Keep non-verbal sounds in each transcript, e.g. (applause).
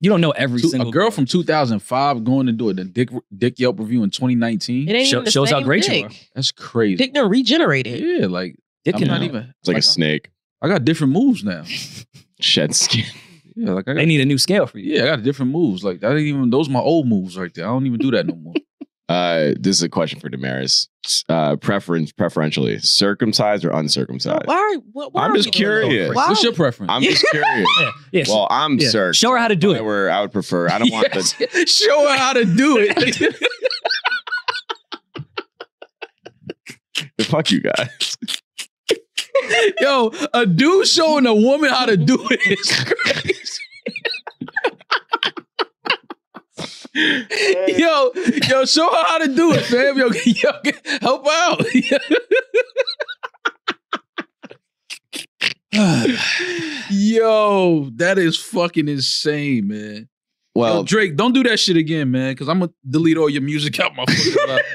You don't know every Two- single a girl from 2005 going to do it, the Dick Dick Yelp review in 2019. It ain't Show- even the shows how same great you are. That's crazy. Dick done regenerated. yeah, like Dick I'm not help. even. It's like a snake. I got different moves now. (laughs) Shed skin. Yeah, like I got, They need a new scale for you. yeah, I got different moves. Like I didn't even those are my old moves right there. I don't even do that no more. Uh, this is a question for Demaris. Uh, preference, preferentially, circumcised or uncircumcised? Why? What, why I'm are just we curious. Why What's your preference? I'm just (laughs) curious. Yeah, yeah. well, I'm yeah. circ. Show her how to do it. were, I would prefer. I don't want the. (laughs) Show her how to do it. (laughs) fuck you guys. Yo, a dude showing a woman how to do it is crazy. Yo, yo, show her how to do it, fam. Yo, (laughs) yo help out. (sighs) yo, that is fucking insane, man. Well, Yo, Drake, don't do that shit again, man, because I'm gonna delete all your music out my fucking life. (laughs)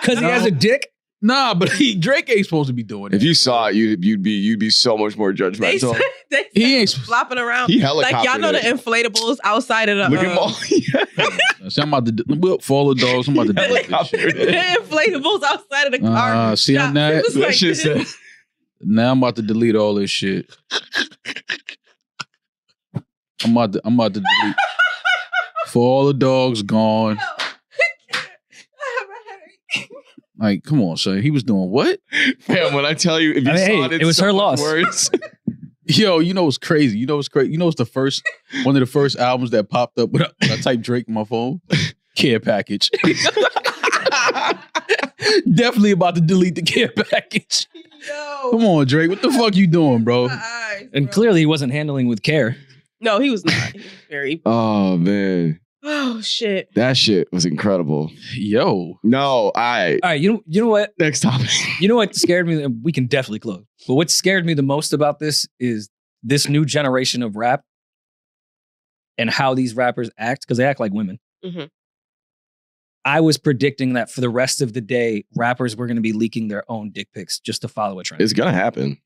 Because he has a dick. Nah, but he, Drake ain't supposed to be doing it. if you saw it, you'd you'd be you'd be so much more They judgmental. Said, (laughs) they He ain't supposed- flopping around. He Like y'all know the inflatables outside of the Look at um, Molly. See, (laughs) I'm about to do, we'll follow dogs. I'm about to (laughs) delete this shit. the inflatables outside of the car. Ah, see, shop. I'm not- That like shit said- Now I'm about to delete all this shit. I'm about to, I'm about to delete. For all the dogs gone. Like, come on, son. He was doing what? Man, when I tell you, if you I mean, saw hey, it, it was her loss. Worse. Yo, you know what's crazy? You know what's crazy? You know what's the first (laughs) one of the first albums that popped up when I, when I typed Drake in my phone? (laughs) Care package. (laughs) Definitely about to delete the care package. Yo. Come on, Drake. What the fuck you doing, bro? My eyes, And bro. clearly he wasn't handling with care. No, he was not. He was very. oh man, Oh shit. that shit was incredible. Yo. No, I All right, you know, you know what? next topic. (laughs) You know what scared me? We can definitely close. But what scared me the most about this is this new generation of rap and how these rappers act because they act like women. Mhm. I was predicting that for the rest of the day, rappers were going to be leaking their own dick pics just to follow a trend. It's gonna happen.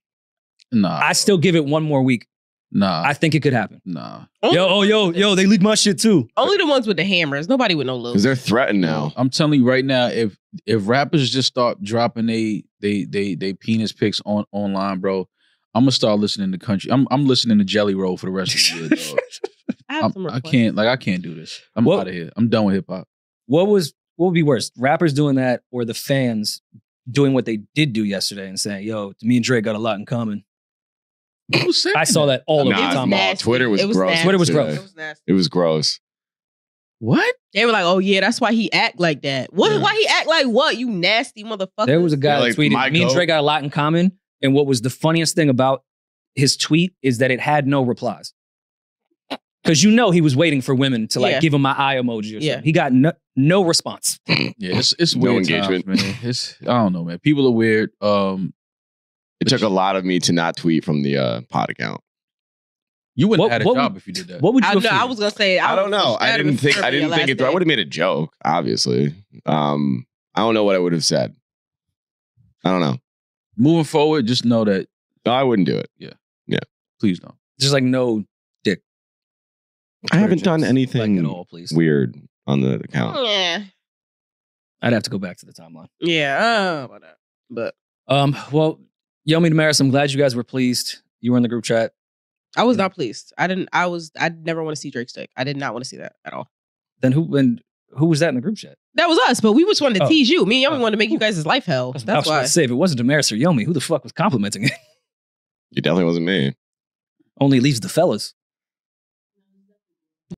Nah. I still give it one more week. Nah. I think it could happen. nah. Only, Yo, oh, yo, yo, they leaked my shit too. only the ones with the hammers. Nobody with no Because they're threatened now. I'm telling you right now, if if rappers just start dropping they they they they penis pics on online, bro, I'm gonna start listening to country. I'm I'm listening to Jelly Roll for the rest of the year, dog. (laughs) I I'm- some I requests. can't like I can't do this. I'm Well- out of here. I'm done with hip hop. What was what would be worse? Rappers doing that or the fans doing what they did do yesterday and saying, yo, me and Drake got a lot in common. Who's saying I saw that all Nah, over the time. not. nasty. Twitter was It was gross. nasty. Twitter was today. gross. It was nasty. It was gross. What? They were like, "Oh yeah, that's why he act like that." What? Yeah. Why he act like what? You nasty motherfucker. There was a guy Yeah, that tweeted, my me and goat. Drake got a lot in common. And what was the funniest thing about his tweet is that it had no replies. Because you know he was waiting for women to like Yeah. give him my eye emoji or Yeah. He got no, no response. Yeah, it's it's No weird engagement. times, man. It's I don't know, man. People are weird. Um, It took a lot of me to not tweet from the uh, pod account. you wouldn't What- have had a job would- if you did that. What would you I, have know, I was gonna say. I, don't know. I didn't think. I didn't think last it. I would have made a joke. Obviously. Um. I don't know what I would have said. I don't know. Moving forward, just know that. No, I wouldn't do it. Yeah. Yeah. Please don't. Just like no dick. I haven't done Like anything at all, please. weird on the account. Yeah, I'd have to go back to the timeline. yeah. Uh, about that. But Um, well, Yomi Demaris, I'm glad you guys were pleased. You were in the group chat. I was not pleased. I didn't. I was. I never want to see Drake's dick. I did not want to see that at all. Then who and who was that in the group chat? That was us, but we just wanted to Oh. tease you. Me and Yomi Oh. wanted to make you guys' life hell. I was That's about why. to say if it wasn't Demaris or Yomi, who the fuck was complimenting it? It definitely wasn't me. Only leaves the fellas.